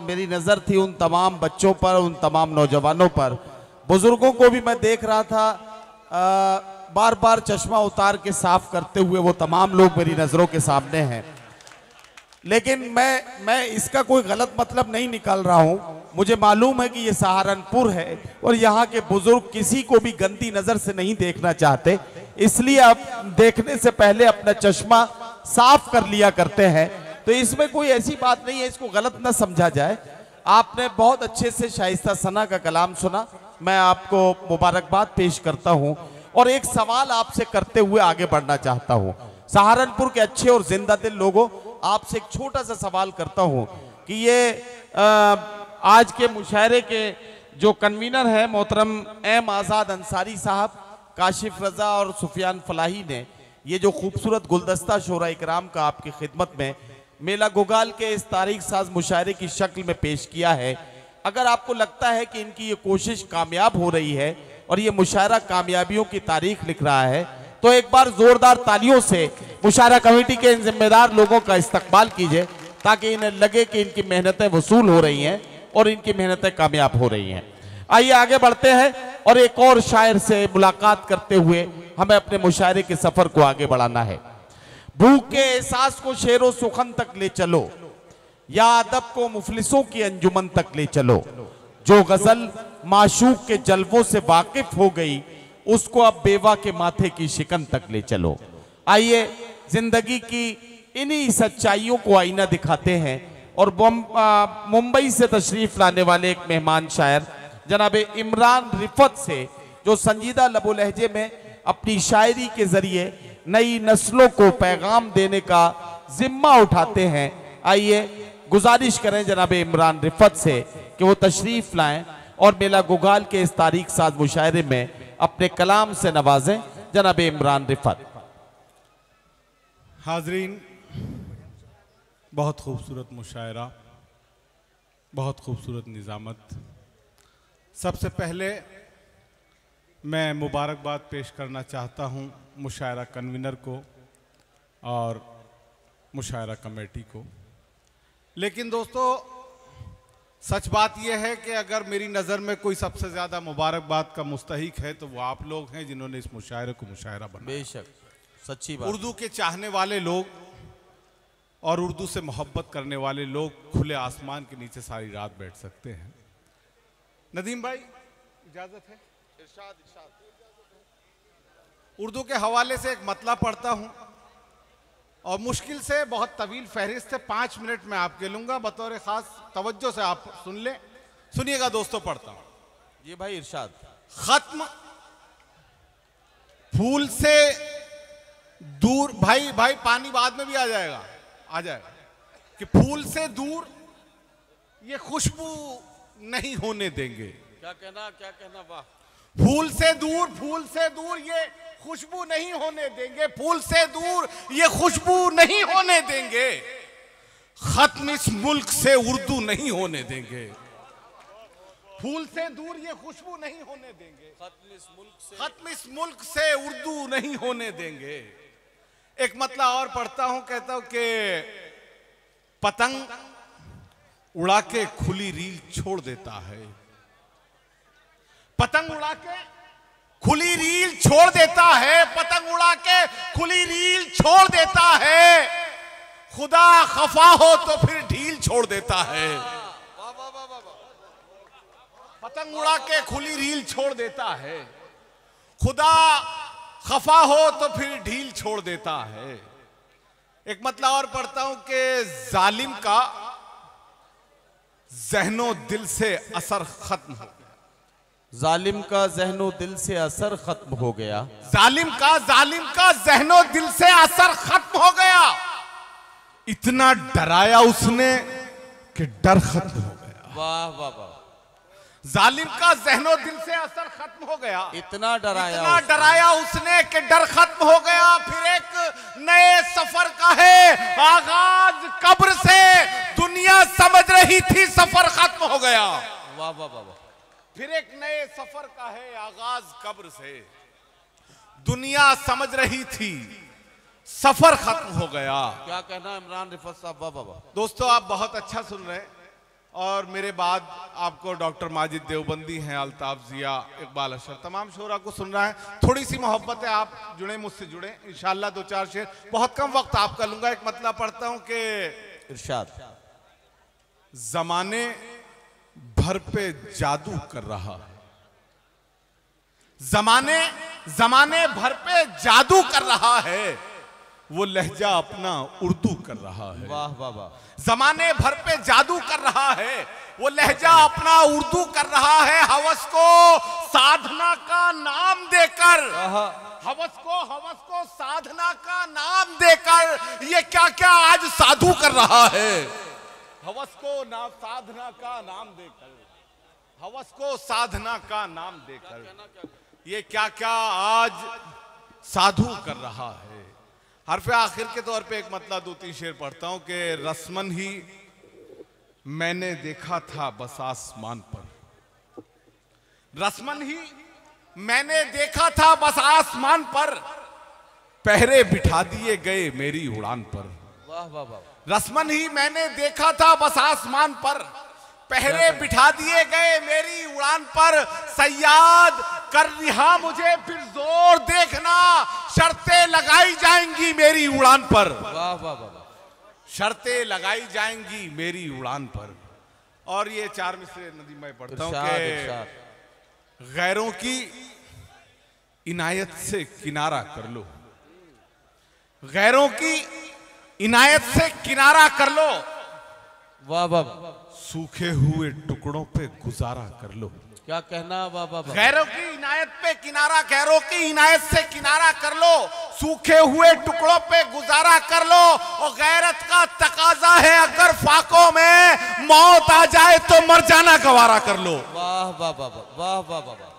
मेरी नज़र थी उन तमाम बच्चों पर उन तमाम नौजवानों पर। बुज़ुर्गों को भी मैं देख रहा था आ, बार बार चश्मा उतार के साफ़ करते हुए वो तमाम लोग मेरी नज़रों के सामने हैं। लेकिन मैं मैं इसका कोई गलत मतलब नहीं निकाल रहा हूँ। मुझे मालूम है कि ये सहारनपुर है और यहाँ के बुज़ुर्ग किसी को भी गंदी नज़र से नहीं देखना चाहते। इसलिए अब देखने से पहले अपना चश्मा साफ़ कर लिया करते हैं। तो इसमें कोई ऐसी बात नहीं है इसको गलत ना समझा जाए। आपने बहुत अच्छे से शाइस्ता सना का कलाम सुना। मैं आपको मुबारकबाद पेश करता हूँ और एक सवाल आपसे करते हुए आगे बढ़ना चाहता हूँ। सहारनपुर के अच्छे और ज़िंदा दिल लोगों आपसे एक छोटा सा सवाल करता हूँ कि ये आ, आज के मुशायरे के जो कन्वीनर है मोहतरम एम आज़ाद अंसारी साहब काशिफ रजा और सुफियान फलाही ने ये जो खूबसूरत गुलदस्ता शोरा इकराम का आपकी खिदमत में मेला गोगाल के इस तारीख साज मुशायरे की शक्ल में पेश किया है। अगर आपको लगता है कि इनकी ये कोशिश कामयाब हो रही है और ये मुशायरा कामयाबियों की तारीख लिख रहा है तो एक बार जोरदार तालियों से मुशायरा कमेटी के इन जिम्मेदार लोगों का इस्तकबाल कीजिए, ताकि इन्हें लगे कि इनकी मेहनतें वसूल हो रही हैं और इनकी मेहनतें कामयाब हो रही हैं। आइए आगे बढ़ते हैं और एक और शायर से मुलाकात करते हुए हमें अपने मुशायरे के सफ़र को आगे बढ़ाना है। भूख के एहसास को शेरों सुखन तक ले चलो, या अदब को मुफलिसों की अंजुमन तक ले चलो। जो गज़ल माशूक के जलवों से वाकिफ हो गई, उसको अब बेवा के माथे की शिकन तक ले चलो। आइए, ज़िंदगी की इन्हीं सच्चाइयों को आईना दिखाते हैं, और मुंबई से तशरीफ़ लाने वाले एक मेहमान शायर, जनाब इमरान रिफत से, जो संजीदा लबो लहजे में अपनी शायरी के ज़रिए नई नस्लों को पैगाम देने का जिम्मा उठाते हैं। आइए गुजारिश करें जनाब इमरान रिफत से कि वो तशरीफ़ लाएँ और मेला गुगाल के इस तारीख साज मुशायरे में अपने कलाम से नवाजें। जनाब इमरान रिफत। हाजरीन, बहुत खूबसूरत मुशायरा, बहुत खूबसूरत निज़ामत। सबसे पहले मैं मुबारकबाद पेश करना चाहता हूँ मुशायरा कन्वीनर को और मुशायरा कमेटी को। लेकिन दोस्तों सच बात यह है कि अगर मेरी नज़र में कोई सबसे ज़्यादा मुबारकबाद का मुस्तक है तो वो आप लोग हैं जिन्होंने इस मुशायरे को मुशायरा बनाया। बेशक सच्ची बात। उर्दू के चाहने वाले लोग और उर्दू से मोहब्बत करने वाले लोग खुले आसमान के नीचे सारी रात बैठ सकते हैं। नदीम भाई इजाज़त है? इरशाद इरशाद। उर्दू के हवाले से एक मतला पढ़ता हूँ। और मुश्किल से बहुत तवील फहरिस्त है पाँच मिनट में आपके लूँगा। बतौर खास तवज्जो से आप सुन ले। सुनिएगा दोस्तों पढ़ता हूँ। ये भाई इरशाद। खत्म। फूल से दूर भाई भाई पानी बाद में भी आ जाएगा। आ जाएगा। कि फूल से दूर ये खुशबू नहीं होने देंगे। क्या कहना क्या कहना वाह। फूल से दूर फूल से दूर ये खुशबू नहीं होने देंगे। फूल से दूर ये खुशबू नहीं होने देंगे। खत्म इस मुल्क से उर्दू नहीं होने देंगे। फूल से दूर ये खुशबू नहीं होने देंगे। खत्म इस मुल्क से खत्म इस मुल्क से उर्दू नहीं होने देंगे। एक मतला और पढ़ता हूँ कहता हूँ कि पतंग उड़ा के खुली रील छोड़ देता है। पतंग उड़ा के खुली रील छोड़ देता है, पतंग उड़ा के खुली रील छोड़ देता है। खुदा खफा हो तो फिर ढील छोड़ देता है। पतंग उड़ा के खुली रील छोड़ देता है। खुदा खफा हो तो फिर ढील छोड़ देता है। एक मतलब और पढ़ता हूँ कि जालिम का जहनो दिल से असर खत्म हो। जालिम का जहनो दिल से असर खत्म हो गया। जालिम का जालिम का जहनो दिल से असर खत्म हो गया। इतना डराया उसने कि डर खत्म हो गया। वाह वाह वाह। जालिम का जहनो दिल से असर खत्म हो गया। इतना डराया इतना डराया उसने कि डर खत्म हो गया। फिर एक नए सफ़र का है। आगाज़ कब्र से दुनिया समझ रही थी सफ़र खत्म हो गया। वाह वाह वाह वाह। फिर एक नए सफ़र का है आगाज़ कब्र से। दुनिया समझ रही थी सफ़र खत्म हो गया। क्या कहना इमरान रिफत साहब? वाह वाह वाह। दोस्तों आप बहुत अच्छा सुन रहे हैं और मेरे बाद आपको डॉक्टर माजिद देवबंदी हैं अल्ताफ जिया इकबाल अशर तमाम शोरा को सुन रहा है। थोड़ी सी मोहब्बत है आप जुड़े मुझसे जुड़े। इंशाल्लाह दो चार शेर। बहुत कम वक्त आपका लूँगा। एक मतलब पढ़ता हूँ कि इरशाद। जमाने भर पे जादू कर रहा है। जमाने जमाने भर पे जादू कर रहा है। वो लहजा अपना उर्दू कर रहा है। वाह वाह वाह। जमाने भर पे जादू कर रहा है। वो लहजा अपना उर्दू कर रहा है। हवस को साधना का नाम देकर हवस को हवस को साधना का नाम देकर ये क्या क्या आज साधु कर रहा है। हवस को ना साधना का नाम देकर। हवस को साधना का नाम देकर। ये क्या क्या आज साधु कर रहा है। हरफ आखिर के तौर पे एक मतलब दो तीन शेर पढ़ता हूँ कि रस्मन ही मैंने देखा था बस आसमान पर। रस्मन ही मैंने देखा था बस आसमान पर। पहरे बिठा दिए गए मेरी उड़ान पर। वाह वाह वाह रस्मन ही मैंने देखा था बस आसमान पर। पहरे बिठा दिए गए मेरी उड़ान पर। सयाद कर रिहा मुझे फिर ज़ोर देखना। शर्तें लगाई जाएँगी मेरी उड़ान पर। वाह वाह वाह शर्तें लगाई जाएँगी मेरी उड़ान पर। और ये चार मिसरे नदी मैं पढ़ता हूँ कि गैरों की इनायत से किनारा कर लो। गैरों की इनायत से किनारा कर लो। वाह वाह। सूखे हुए टुकड़ों पे गुजारा कर लो। क्या कहना वाह वाह वाह। गैरों की इनायत पे किनारा गैरों की इनायत से किनारा कर लो। सूखे हुए टुकड़ों पे गुजारा कर लो। और गैरत का तकाजा है अगर फाकों में मौत आ जाए तो मर जाना गवारा कर लो। वाह वाह वाह वाह वाह वाह।